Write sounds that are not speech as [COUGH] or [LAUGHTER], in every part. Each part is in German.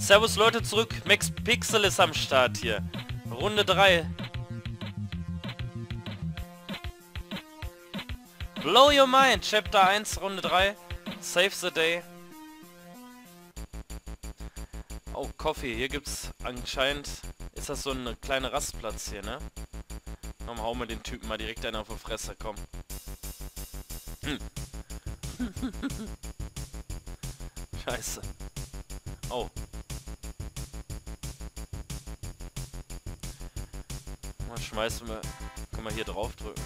Servus Leute zurück. Max Pixel ist am Start hier. Runde 3. Blow Your Mind, Chapter 1, Runde 3. Save the Day. Oh, Coffee. Hier gibt's anscheinend... Ist das so ein kleiner Rastplatz hier, ne? Komm, hau mir den Typen mal direkt einer auf die Fresse, komm. Hm. [LAUGHS] Scheiße. Oh. Mal schmeißen wir... Können wir hier drauf drücken.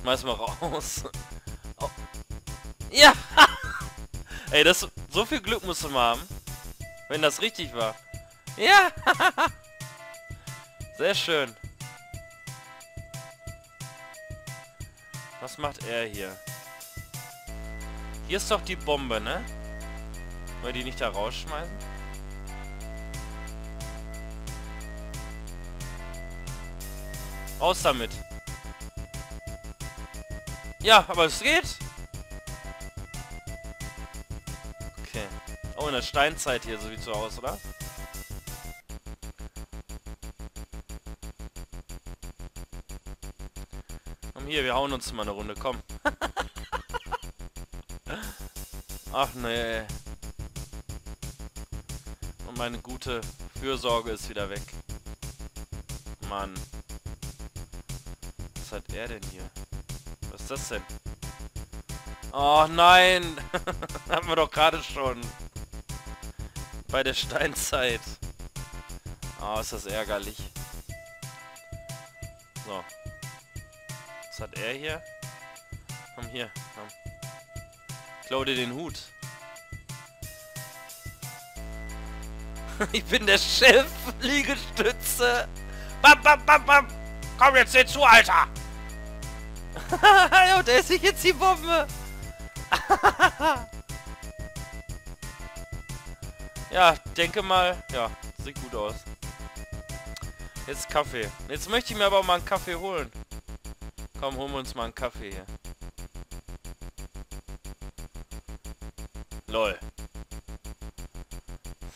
Schmeißen wir raus. [LAUGHS] Oh. Ja! [LAUGHS] Ey, das... So viel Glück musst du mal haben. Wenn das richtig war. Ja! [LAUGHS] Sehr schön. Was macht er hier? Hier ist doch die Bombe, ne? Wollen wir die nicht da rausschmeißen? Raus damit. Ja, aber es geht. Okay. Oh, in der Steinzeit hier, so wie zu Hause, oder? Komm hier, wir hauen uns mal eine Runde, komm. [LAUGHS] Ach nee. Und meine gute Fürsorge ist wieder weg. Mann. Hat er denn hier? Was ist das denn? Oh nein! [LAUGHS] Haben wir doch gerade schon. Bei der Steinzeit. Oh, ist das ärgerlich. So. Was hat er hier? Komm hier, komm. Klau dir den Hut. [LAUGHS] ich bin der Chef, [LAUGHS] Liegestütze. Bam, bam, bam, bam. Komm jetzt nicht zu, Alter. [LAUGHS] ja, der ist sich jetzt die Bombe. [LAUGHS] ja, denke mal, ja, sieht gut aus. Jetzt Kaffee. Jetzt möchte ich mir aber mal einen Kaffee holen. Komm, holen wir uns mal einen Kaffee hier. Lol.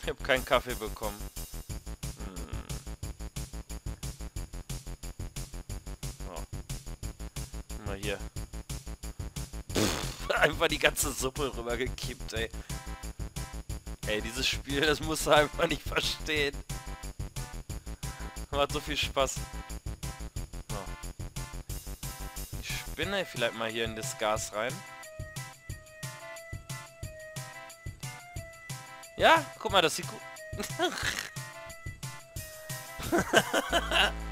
Ich habe keinen Kaffee bekommen. Mal hier. [LAUGHS] Einfach die ganze Suppe rübergekippt, ey. Ey, dieses Spiel, das muss du einfach nicht verstehen. Macht so viel Spaß. So. Ich spinne vielleicht mal hier in das Gas rein. Ja, guck mal, das sieht gut... [LAUGHS] [LAUGHS]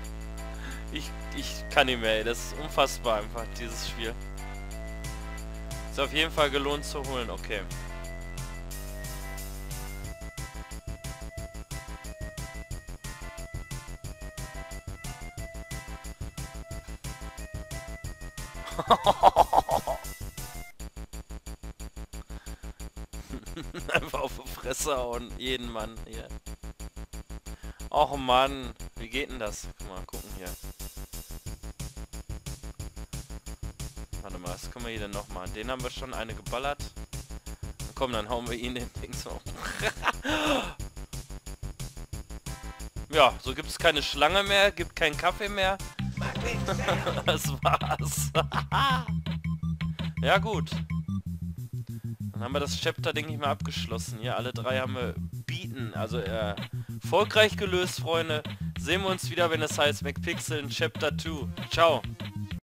ich, ich kann nicht mehr, ey. Das ist unfassbar einfach, dieses Spiel. Ist auf jeden Fall gelohnt zu holen, okay. [LAUGHS] Einfach auf die Fresse hauen, jeden Mann hier. Och Mann, wie geht denn das? Mal gucken hier. Warte mal, was können wir hier denn noch machen? Den haben wir schon eine geballert. Komm, dann hauen wir ihn den Ding so. [LAUGHS] ja, so gibt es keine Schlange mehr, gibt keinen Kaffee mehr. [LAUGHS] das war's. [LAUGHS] ja gut. Dann haben wir das Chapter, denke ich mal, abgeschlossen. Hier, alle drei haben wir bieten. Also, äh, erfolgreich gelöst, Freunde. Sehen wir uns wieder, wenn es heißt McPixel in Chapter 2. Ciao.